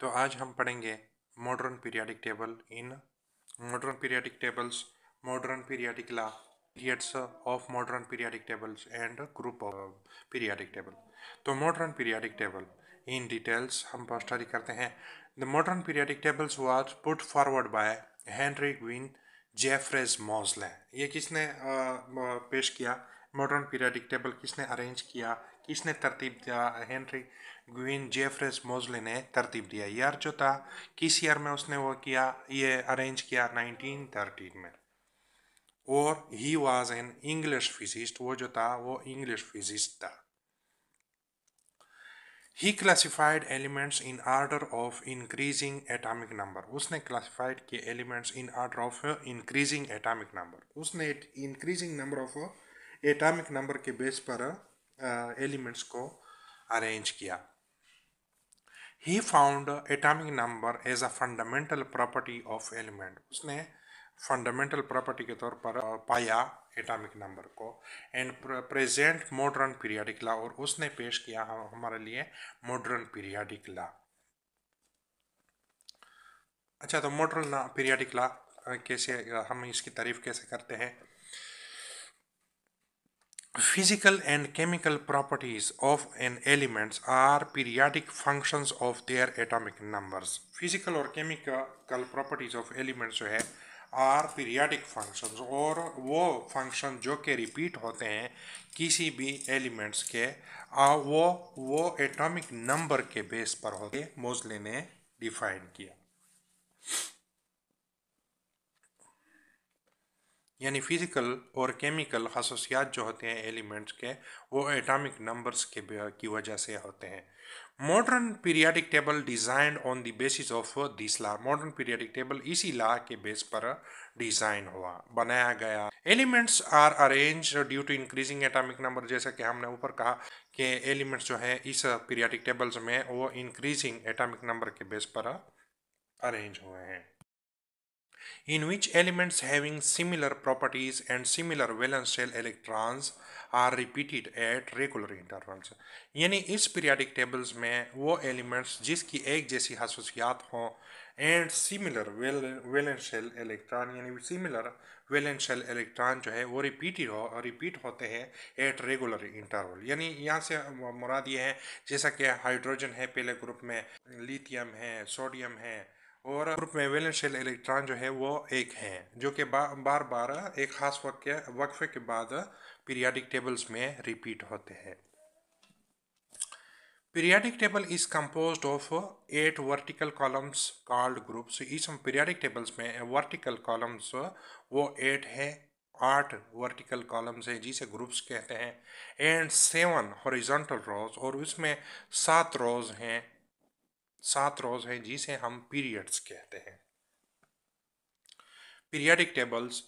तो आज हम पढ़ेंगे modern periodic table in modern periodic tables modern periodic law periods of modern periodic tables and group of periodic table तो modern periodic table in details हम study करते हैं। The modern periodic tables was put forward by Henry Gwyn Jeffreys Moseley ये किसने पेश किया? Modern periodic table किसने arrange किया? किसने तरतीब दिया, हेनरी ग्वीन जेफरेस मोजले ने तरतीब दिया। ईयर जो था किस ईयर में उसने वो किया, ये अरेंज किया 1913 में। और he was an English physicist वो जो था वो इंग्लिश फिजिस्ट था। He classified elements in order of increasing atomic number उसने क्लासिफाइड किए elements in order of increasing atomic number उसने increasing number of atomic number के बेस पर एलिमेंट्स को अरेंज किया। He found atomic number as a fundamental property of element उसने fundamental property के तौर पर पाया एटॉमिक नंबर को and present modern periodic law और उसने पेश किया हमारे लिए मॉडर्न पीरियाडिक ला अच्छा तो मॉडर्न पीरियाडिक ला कैसे हम इसकी तारीफ़ कैसे करते हैं? Physical and chemical properties of an elements are periodic functions of their atomic numbers. Physical और chemical properties of elements जो है are periodic functions और वो function जो के repeat होते हैं किसी भी elements के आ, वो वो atomic number के base पर होते मोजले ने define किया यानी फ़िज़िकल और केमिकल खसूसियात जो होते हैं एलिमेंट्स के, वो एटॉमिक नंबर्स के की वजह से होते हैं। Modern periodic table design on the basis of this law modern periodic table इसी ला के बेस पर डिज़ाइन हुआ, बनाया गया। Elements are arrange due to increasing atomic number जैसा कि हमने ऊपर कहा कि एलिमेंट्स जो है इस पीरियाडिक टेबल्स में वो इंक्रीजिंग एटॉमिक नंबर के बेस पर अरेंज हुए हैं। In which elements having similar properties and similar valence shell electrons are repeated at regular intervals. यानी इस पीरियाडिक टेबल्स में वो एलिमेंट्स जिसकी एक जैसी खसूसियात हों एंड सिमिलर वेलेंस इलेक्ट्रॉन यानी सिमिलर वेलेंस शेल इलेक्ट्रॉन जो है वो रिपीटेड हो रिपीट होते हैं एट रेगुलर इंटरवल यानी यहाँ से मुराद ये है, जैसा कि हाइड्रोजन है पहले ग्रुप में लिथियम है सोडियम है और ग्रुप में वैलेंशियल इलेक्ट्रॉन जो है वो एक हैं, जो कि बार बार एक खास वक्त वक्फे के बाद पीरियाडिक टेबल्स में रिपीट होते हैं। Periodic table is composed of eight vertical columns called groups इस पीरियाडिक टेबल्स में वर्टिकल कॉलम्स वो एट है, आठ वर्टिकल कॉलम्स हैं, जिसे ग्रुप्स कहते हैं। एंड सेवन हॉरिजॉन्टल रोज और उसमें सात रोज हैं। सात रोज हैं जिसे हम पीरियड्स कहते हैं। Periodic tables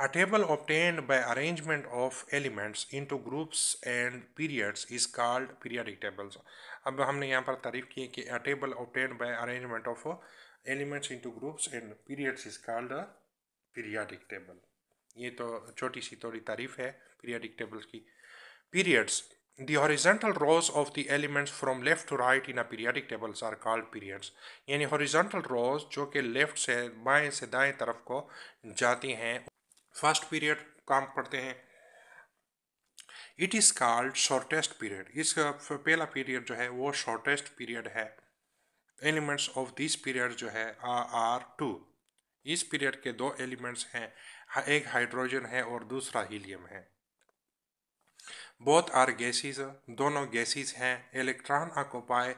a table obtained by arrangement of elements into groups and periods is called periodic tables अब हमने यहाँ पर तारीफ़ की कि a table obtained by arrangement of elements into groups and periods is called periodic table ये तो छोटी सी थोड़ी तारीफ़ है पीरियडिक टेबल्स की। Periods The horizontal rows of the elements from left to right in a periodic tables are called periods. यानी horizontal rows जो कि left से बाएँ से दाएँ तरफ़ को जाती हैं फ़र्स्ट पीरियड काम पढ़ते हैं। It is called shortest period इस पहला पीरियड जो है वो शॉर्टेस्ट पीरियड है। एलिमेंट्स ऑफ़ दिस पीरियड जो है आर, टू। इस पीरियड के दो एलिमेंट्स हैं। एक हाइड्रोजन है और दूसरा हीलियम है। बोथ आर गैसेस दोनों गैसेस हैं. Electron occupy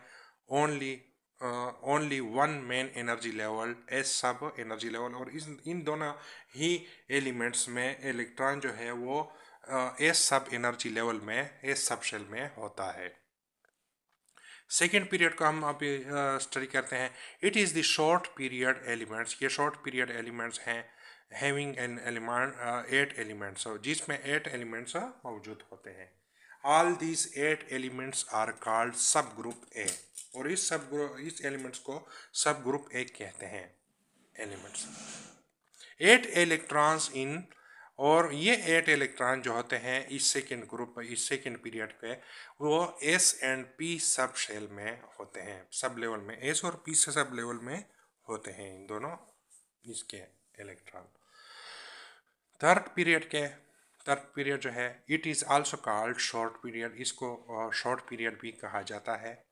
only only one main energy level S sub energy level और इस, इन दोनों ही एलिमेंट्स में इलेक्ट्रॉन जो है वो एस सब एनर्जी लेवल में एस सब शेल में होता है। सेकेंड पीरियड को हम अभी स्टडी करते हैं। It is the short period elements ये शॉर्ट पीरियड एलिमेंट्स हैं having an element eight elements जिसमें एट एलिमेंट्स मौजूद होते हैं। All these eight elements are called sub group A और इस सब इस एलिमेंट्स को सब ग्रुप ए कहते हैं एलिमेंट्स एट इलेक्ट्रॉन्स इन और ये एट इलेक्ट्रॉन जो होते हैं, इस सेकेंड ग्रुप इस सेकेंड पीरियड के वो S and P sub shell में होते हैं सब लेवल में एस और पी से सब लेवल में होते हैं इन दोनों, इसके इलेक्ट्रॉन थर्ड पीरियड के थर्ड पीरियड जो है it is also called short period इसको शॉर्ट पीरियड भी कहा जाता है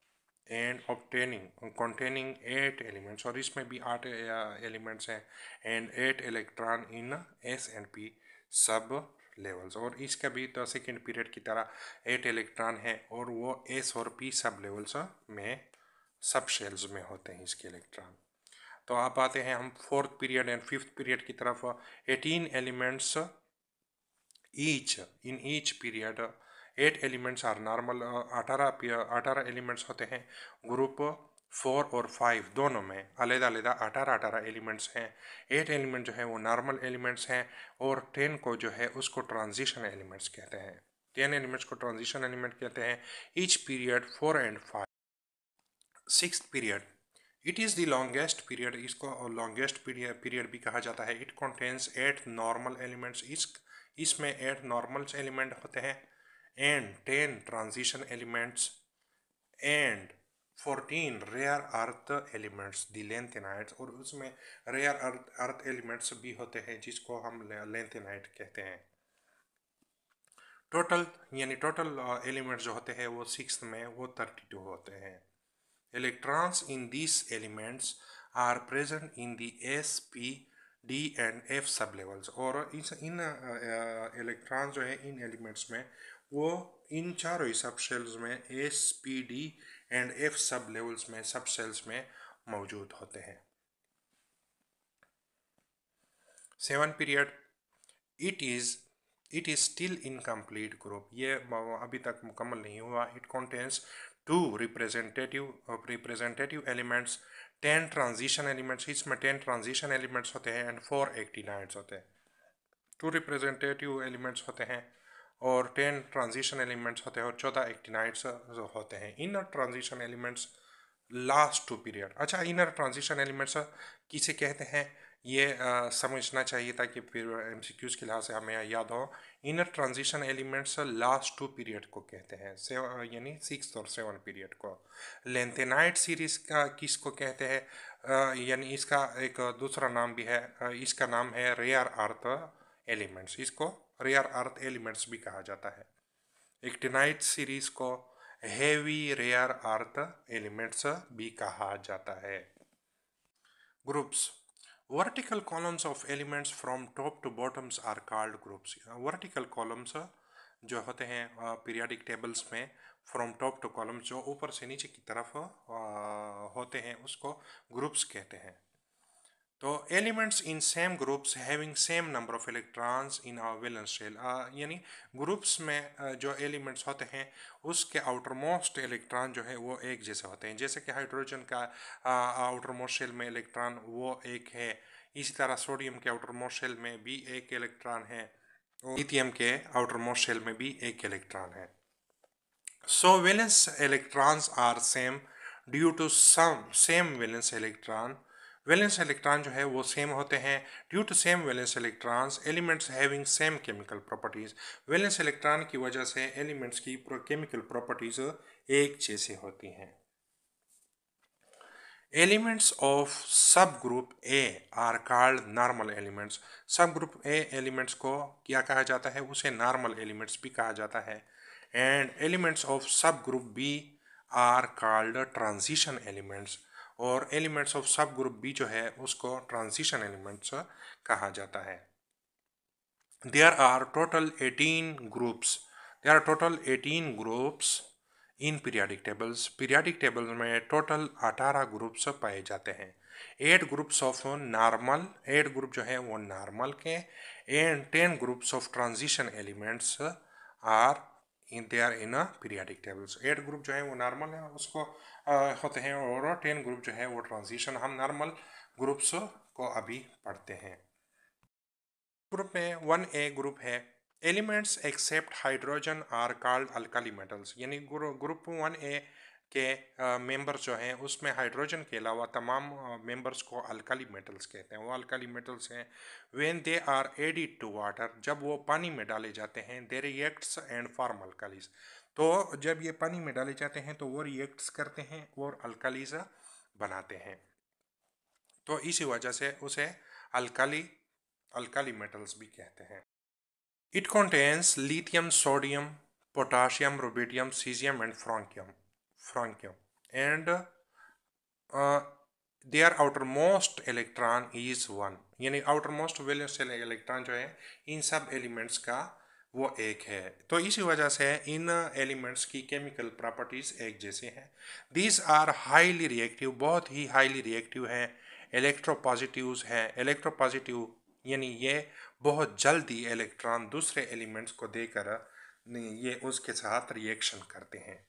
and obtaining containing eight elements और इसमें भी आठ एलिमेंट्स हैं and eight electron in S and P sub levels और इसका भी तो सेकेंड पीरियड की तरह एट इलेक्ट्रॉन है और वो एस और पी सब लेवल्स में सब शेल्स में होते हैं इसके इलेक्ट्रॉन तो आप आते हैं, हम fourth period and fifth period की तरफ़ eighteen elements each in each period eight elements are normal अठारह अठारह एलिमेंट्स होते हैं। ग्रुप फोर और फाइव दोनों में अलहदा अलहदा अठारह अठारह एलिमेंट्स हैं। एट एलिमेंट जो है वो नॉर्मल एलिमेंट्स हैं और टेन को जो है उसको ट्रांजिशन एलिमेंट्स कहते हैं। टेन एलिमेंट्स को ट्रांजिशन एलिमेंट कहते हैं। Each period four and five. Six period. It is the longest period, इसको लॉन्गेस्ट पीरियड भी कहा जाता है। It contains eight normal elements इस, इसमें एट नॉर्मल्स एलिमेंट होते हैं। And ten transition elements and fourteen rare earth elements the lanthanides और उसमें रेयर अर्थ अर्थ एलिमेंट्स भी होते हैं जिसको हम लेंथेनाइट कहते हैं। टोटल यानी टोटल एलिमेंट्स uh, जो होते हैं वो सिक्स में वो थर्टी टू होते हैं। Electrons in this elements are present in the S P D and F sub levels और इस इन इलेक्ट्रॉन्स जो है इन एलिमेंट्स में वो इन चारों ही सब शेल्स में S P D and F sub levels में सब सेल्स में मौजूद होते हैं। Seven period it is it is still incomplete group ये अभी तक मुकम्मल नहीं हुआ। It contains two representative representative elements ten transition elements इसमें टेन ट्रांजिशन एलिमेंट्स होते हैं एंड फोर एक्टिनाइड्स होते हैं। टू रिप्रेजेंटेटिव एलिमेंट्स होते हैं। और टेन ट्रांजिशन एलिमेंट्स होते हैं और चौदह एक्टिनाइट्स होते हैं। Inner transition elements last two period अच्छा इनर ट्रांजिशन एलिमेंट्स किसे कहते हैं? ये समझना चाहिए ताकि एम सी क्यूज़ के लिहाज से हमें याद हो। Inner transition elements last two period को कहते हैं। यानी सिक्स और सेवन पीरियड को। लेंथेनाइट सीरीज़ का किसको कहते हैं? यानी इसका एक दूसरा नाम भी है। इसका नाम है रेयर अर्थ एलिमेंट्स इसको रेयर अर्थ एलिमेंट्स भी कहा जाता है। एक्टिनाइट सीरीज़ को हेवी रेयर अर्थ एलिमेंट्स भी कहा जाता है। Groups vertical columns of elements from top to bottoms are called groups vertical columns जो होते हैं पीरियाडिक टेबल्स में फ्रॉम टॉप टू कॉलम्स जो ऊपर से नीचे की तरफ़ होते हैं, उसको ग्रुप्स कहते हैं। तो elements in same groups having same number of electrons in our valence shell यानी ग्रुप्स में uh, जो एलिमेंट्स होते हैं उसके आउटर मोस्ट इलेक्ट्रॉन जो है वो एक जैसे होते हैं। जैसे कि हाइड्रोजन का आउटर मोस्ट शेल में इलेक्ट्रॉन वो एक है। इसी तरह सोडियम के आउटर मोस्ट शेल में भी एक इलेक्ट्रॉन है और लिथियम के आउटर मोस्ट शेल में भी एक इलेक्ट्रॉन है। So valence electrons are same due to some same valence electron valence electron जो है वो सेम होते हैं। Due to same valence electrons elements having same chemical properties valence electron की वजह से एलिमेंट्स की केमिकल प्रॉपर्टीज़ एक जैसे होती हैं। Elements of sub group A are called normal elements sub group A elements को क्या कहा जाता है? उसे नॉर्मल एलिमेंट्स भी कहा जाता है। And elements of sub group B are called transition elements और elements of sub group B जो है, उसको ट्रांजिशन एलिमेंट्स कहा जाता है। There are total 18 groups there are total 18 groups in periodic tables periodic table में टोटल 18 ग्रुप्स पाए जाते हैं। Eight groups of normal eight group जो है वो नॉर्मल के and ten groups of transition elements are in they are in periodic tables eight group जो है वो नॉर्मल है, उसको होते हैं और टेन ग्रुप जो है वो ट्रांजिशन हम नॉर्मल ग्रुप्स को अभी पढ़ते हैं। ग्रुप में वन ए ग्रुप है। Elements except hydrogen are called alkali metals यानी ग्रुप वन ए के मेंबर्स जो हैं, उसमें हाइड्रोजन के अलावा तमाम मेंबर्स को अल्काली मेटल्स कहते हैं। वो अल्काली मेटल्स हैं। When they are added to water जब वो पानी में डाले जाते हैं they reacts and form alkalies तो जब ये पानी में डाले जाते हैं तो वो रिएक्ट्स करते हैं और अल्कालीज बनाते हैं। तो इसी वजह से उसे अल्काली अल्काली मेटल्स भी कहते हैं। It contains lithium sodium potassium rubidium cesium and francium francium and their outer most electron is one यानी आउटर मोस्ट वैलेंस इलेक्ट्रॉन जो है, इन सब एलिमेंट्स का वो एक है। तो इसी वजह से इन एलिमेंट्स की केमिकल प्रॉपर्टीज़ एक जैसे हैं। दीज आर हाईली रिएक्टिव बहुत ही हाईली रिएक्टिव हैं। इलेक्ट्रोपॉजिटिव हैं। इलेक्ट्रोपॉजिटिव यानी ये बहुत जल्दी इलेक्ट्रॉन दूसरे एलिमेंट्स को देकर ये उसके साथ रिएक्शन करते हैं।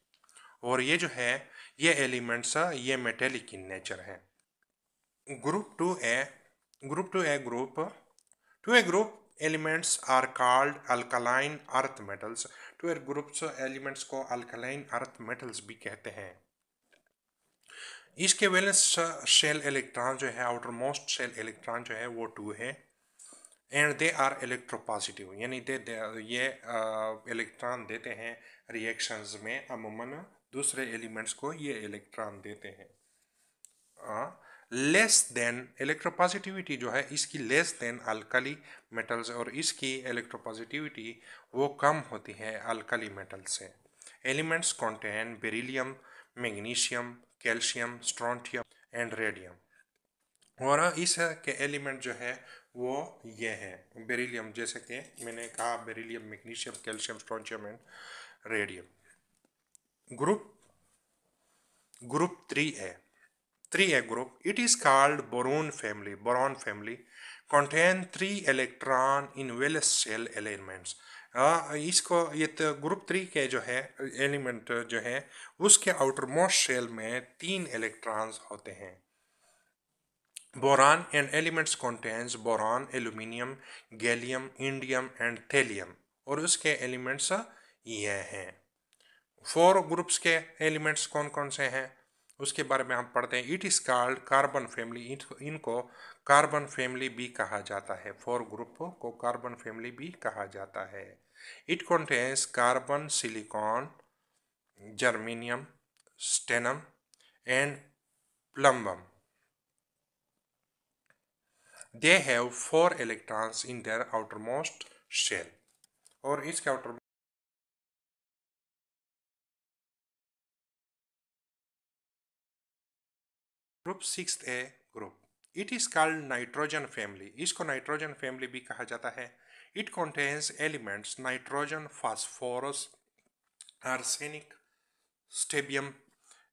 और ये जो है, ये एलिमेंट्स, ये मेटेलिक इन नेचर है। Group two A group two A group two A group elements are called alkaline earth metals two A groups elements को अल्कलाइन अर्थ मेटल्स भी कहते हैं। इसके वैलेंस शेल इलेक्ट्रॉन जो है आउटर मोस्ट शेल इलेक्ट्रॉन जो है, वो टू है। एंड दे आर इलेक्ट्रोपॉजिटिव यानी दे ये इलेक्ट्रॉन देते हैं रिएक्शंस में, अमूमन दूसरे एलिमेंट्स को ये इलेक्ट्रॉन देते हैं। लेस देन इलेक्ट्रोपॉजिटिविटी जो है, इसकी लेस देन अल्कली मेटल्स और इसकी इलेक्ट्रोपॉजिटिविटी वो कम होती है अल्कली मेटल से। Elements contain beryllium magnesium calcium strontium and radium और इस के एलिमेंट जो है, वो ये है बेरिलियम जैसे कि मैंने कहा beryllium magnesium calcium strontium and radium group group three A three A group it is called boron family boron family contain three electron in valence shell elements इसको, ये तो ग्रुप थ्री के जो है एलिमेंट जो है, उसके आउटर मोस्ट सेल में तीन इलेक्ट्रॉन्स होते हैं। Boron and elements contains boron aluminium gallium indium and thallium और उसके एलिमेंट्स ये हैं। फोर ग्रुप्स के एलिमेंट्स कौन कौन से हैं? उसके बारे में हम पढ़ते हैं it is called carbon family इनको कार्बन फैमिली भी कहा जाता है। फोर ग्रुप को कार्बन फैमिली भी कहा जाता है। It contains carbon silicon germanium stannum and plumbum they have four electrons in their outermost shell. और इसके outer group six A group it is called nitrogen family इसको नाइट्रोजन फैमिली भी कहा जाता है। It contains elements nitrogen phosphorus arsenic stibium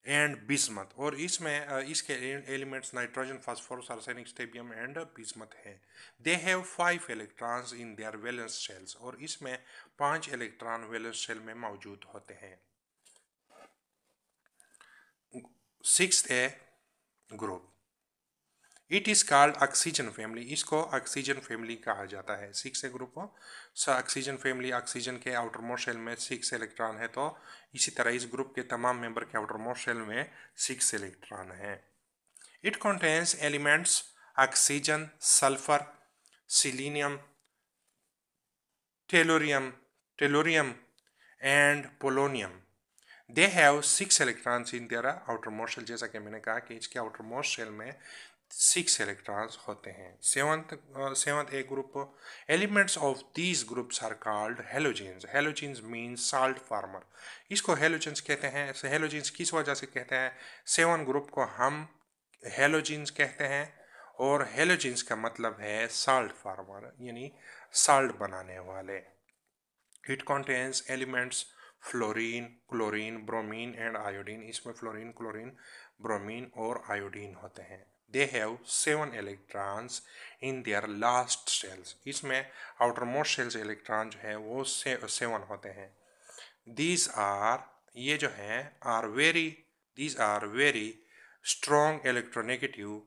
and bismuth और इसमें इसके elements nitrogen phosphorus arsenic stibium and bismuth हैं। They have five electrons in their valence shells और इसमें पाँच इलेक्ट्रॉन वैलेंस शेल में मौजूद होते हैं। Six A group it is called oxygen family इसको ऑक्सीजन फैमिली कहा जाता है। Six A group oxygen family oxygen के आउटर मोस्ट शेल में सिक्स इलेक्ट्रॉन है तो इसी तरह इस ग्रुप के तमाम मेंबर के आउटर मोस्ट शेल में सिक्स इलेक्ट्रॉन है। It contains elements oxygen sulphur selenium tellurium tellurium and polonium they have six electrons in their outer most shell जैसा कि मैंने कहा कि इसके आउटर मोस्ट शेल में सिक्स इलेक्ट्रॉन्स होते हैं। Seventh seventh A group elements of these groups are called halogens halogens mean salt former इसको हेलोजेंस कहते हैं। हेलोजेंस किस वजह से कहते हैं? सेवन ग्रुप को हम हेलोजेंस कहते हैं और हेलोजेंस का मतलब है साल्ट फार्मर यानी साल्ट बनाने वाले। It contains elements fluorine chlorine bromine and iodine. इसमें फ्लोरीन क्लोरीन ब्रोमीन और आयोडीन होते हैं। They have seven electrons in their last shells इसमें आउटर मोस्ट सेल्स इलेक्ट्रॉन जो है वो से, सेवन होते हैं। दीज आर ये जो हैं are very these are very strong electronegative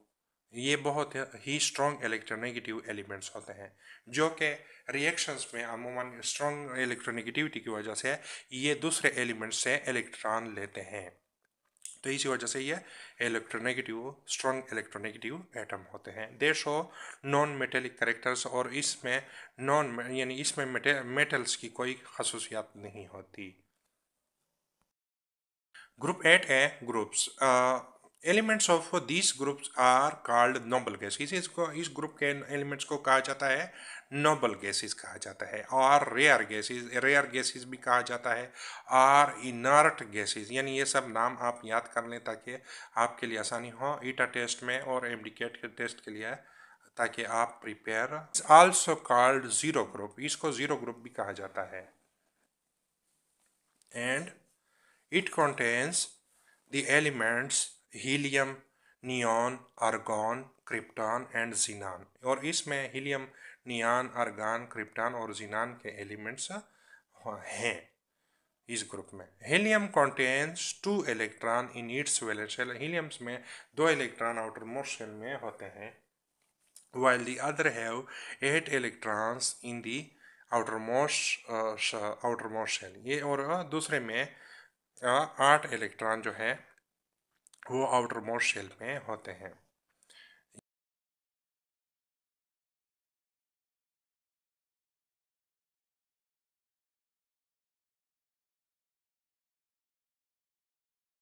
ये बहुत ही स्ट्रॉन्ग इलेक्ट्रोनेगेटिव एलिमेंट्स होते हैं, जो कि रिएक्शंस में अमूमन स्ट्रॉन्ग इलेक्ट्रोनेगेटिविटी की वजह से ये दूसरे एलिमेंट्स से इलेक्ट्रॉन लेते हैं। तो इसी वजह से ये इलेक्ट्रोनेगेटिव स्ट्रॉन्ग इलेक्ट्रोनेगेटिव एटम होते हैं। They show non metallic characters और इसमें नॉन यानी इसमें मेटल्स की कोई खसूसियात नहीं होती। ग्रुप एट है groups elements of this groups are called noble gases. इसको इस ग्रुप के एलिमेंट्स को कहा जाता है नोबल गैसेस कहा जाता है, और रेयर गैसेस रेयर गैसेस भी कहा जाता है, और इनर्ट गैसेस, यानी ये सब नाम आप याद कर लें ताकि आपके लिए आसानी हो, ईटा टेस्ट में और एमडीकेट के टेस्ट के लिए, ताकि आप prepare. Also called zero group इसको ज़ीरो ग्रुप भी कहा जाता है। And it contains the elements helium neon argon, krypton and xenon. और इसमें हीलियम नियॉन argon, क्रिप्टॉन और जीनान के एलिमेंट्स हैं इस ग्रुप में। Helium contains two electron in its valence shell हीलियम्स में दो इलेक्ट्रॉन आउटर मोस्ट शेल में होते हैं while the other have eight electrons in the outermost uh, outermost shell ये और दूसरे में आठ इलेक्ट्रॉन जो है वो आउटर मोस्ट शेल में होते हैं।